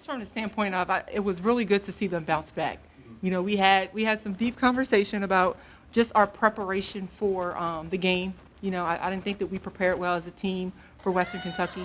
just from the standpoint of I, it was really good to see them bounce back. You know, we had we had some deep conversation about just our preparation for um, the game. You know, I, I, didn't think that we prepared well as a team for Western Kentucky.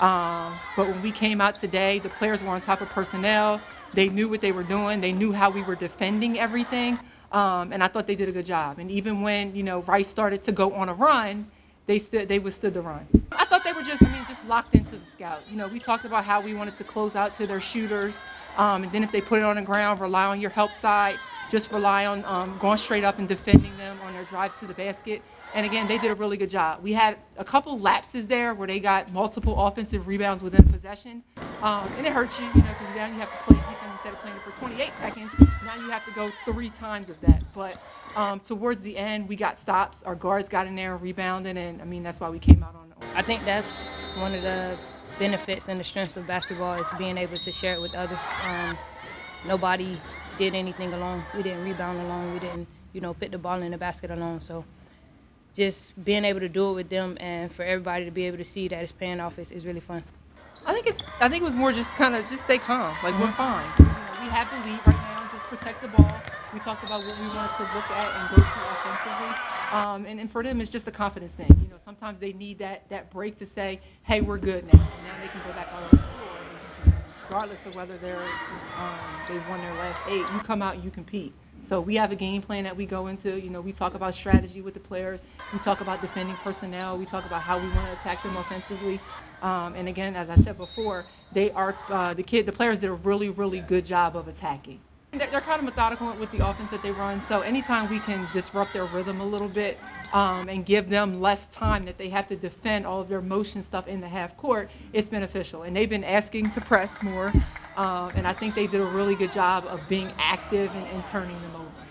Um, but when we came out today, the players were on top of personnel. They knew what they were doing. They knew how we were defending everything. Um, and I thought they did a good job. And even when you know Rice started to go on a run, they stood they withstood the run. I thought they were just I mean just locked into the scout. You know, we talked about how we wanted to close out to their shooters, um, and then if they put it on the ground, rely on your help side. Just rely on um, going straight up and defending them on their drives to the basket. And again, they did a really good job. We had a couple lapses there where they got multiple offensive rebounds within possession, um, and it hurts you, you know, because now you have to play defense instead of playing it for 28 seconds. Now you have to go three times of that. But um, towards the end, we got stops. Our guards got in there and rebounded, and I mean that's why we came out on. I think that's one of the benefits and the strengths of basketball is being able to share it with others. Um, nobody did anything alone. We didn't rebound alone. We didn't, you know, put the ball in the basket alone. So just being able to do it with them and for everybody to be able to see that it's paying off is, is really fun. I think it's. I think it was more just kind of just stay calm. Like mm-hmm. we're fine. You know, we have the lead right now. Just protect the ball. We talked about what we wanted to look at and go to offensively. Um, and, and for them, it's just a confidence thing. You know, sometimes they need that that break to say, "Hey, we're good now." And now they can go back out on the floor. Regardless of whether they're um, they won their last eight, you come out and you compete. So we have a game plan that we go into. You know, we talk about strategy with the players. We talk about defending personnel. We talk about how we want to attack them offensively. Um, and again, as I said before, they are uh, the kid, the players did a really, really good job of attacking. They're, kind of methodical with the offense that they run. So anytime we can disrupt their rhythm a little bit um, and give them less time that they have to defend all of their motion stuff in the half court, it's beneficial. And they've been asking to press more. Um, and I think they did a really good job of being active and, and turning them over.